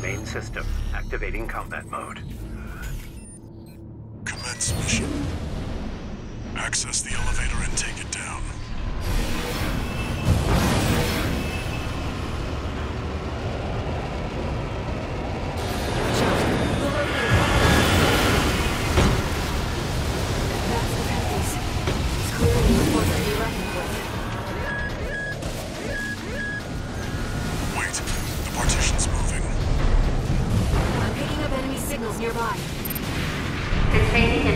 Main system, activating combat mode. Commence mission. Access the elevator nearby. Containing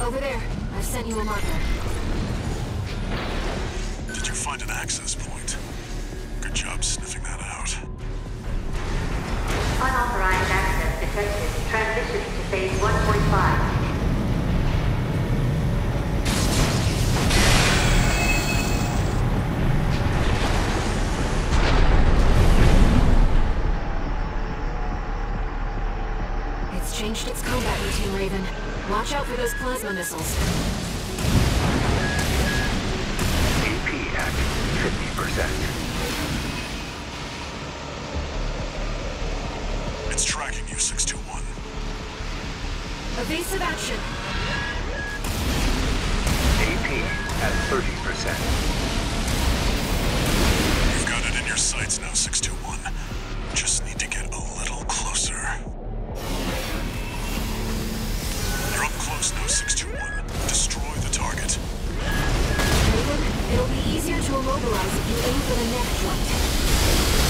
Over there. I've sent you a marker. Did you find an access point? Good job sniffing that out. Unauthorized access detected. Transitioning to phase 1.5. It's changed its combat routine, Raven. Watch out for those plasma missiles. AP at 50%. It's tracking you, 621. Evasive action. AP at 30%. You've got it in your sights now, 621. will mobilize if you aim for the neck joint.